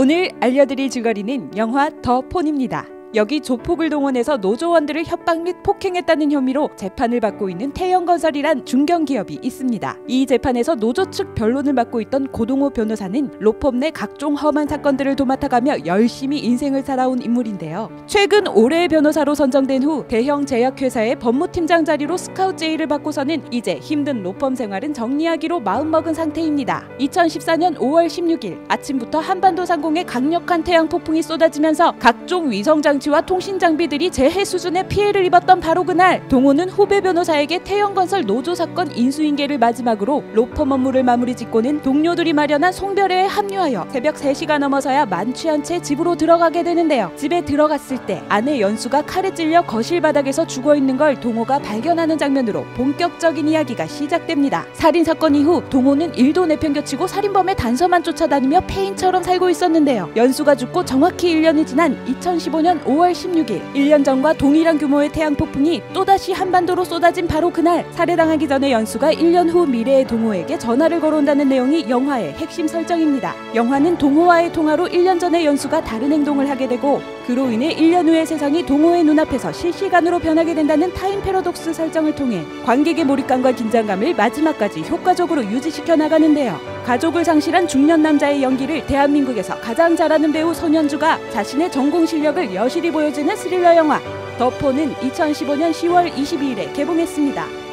오늘 알려드릴 줄거리는 영화 더 폰입니다. 여기 조폭을 동원해서 노조원들을 협박 및 폭행했다는 혐의로 재판을 받고 있는 태영건설이란 중견기업이 있습니다. 이 재판에서 노조 측 변론을 맡고 있던 고동호 변호사는 로펌 내 각종 험한 사건들을 도맡아가며 열심히 인생을 살아온 인물인데요. 최근 올해의 변호사로 선정된 후 대형 제약회사의 법무팀장 자리로 스카우트 제의를 받고서는 이제 힘든 로펌 생활은 정리하기로 마음먹은 상태입니다. 2014년 5월 16일 아침부터 한반도 상공에 강력한 태양 폭풍이 쏟아지면서 각종 위성 장 장치와 통신 장비들이 재해 수준의 피해를 입었던 바로 그날 동호는 후배 변호사에게 태영건설 노조 사건 인수인계를 마지막으로 로펌 업무를 마무리 짓고는 동료들이 마련한 송별회에 합류하여 새벽 3시가 넘어서야 만취한 채 집으로 들어가게 되는데요. 집에 들어갔을 때 아내 연수가 칼에 찔려 거실 바닥에서 죽어 있는 걸 동호가 발견하는 장면으로 본격적인 이야기가 시작됩니다. 살인 사건 이후 동호는 일도 내팽겨치고 살인범의 단서만 쫓아다니며 폐인처럼 살고 있었는데요. 연수가 죽고 정확히 1년이 지난 2015년 5월 16일 1년 전과 동일한 규모의 태양 폭풍이 또다시 한반도로 쏟아진 바로 그날 살해당하기 전에 연수가 1년 후 미래의 동호에게 전화를 걸어온다는 내용이 영화의 핵심 설정입니다. 영화는 동호와의 통화로 1년 전에 연수가 다른 행동을 하게 되고 그로 인해 1년 후의 세상이 동호의 눈앞에서 실시간으로 변하게 된다는 time paradox 설정을 통해 관객의 몰입감과 긴장감을 마지막까지 효과적으로 유지시켜 나가는데요. 가족을 상실한 중년 남자의 연기를 대한민국에서 가장 잘하는 배우 손현주가 자신의 전공 실력을 여실히 보여주는 스릴러 영화 더 폰은 2015년 10월 22일에 개봉했습니다.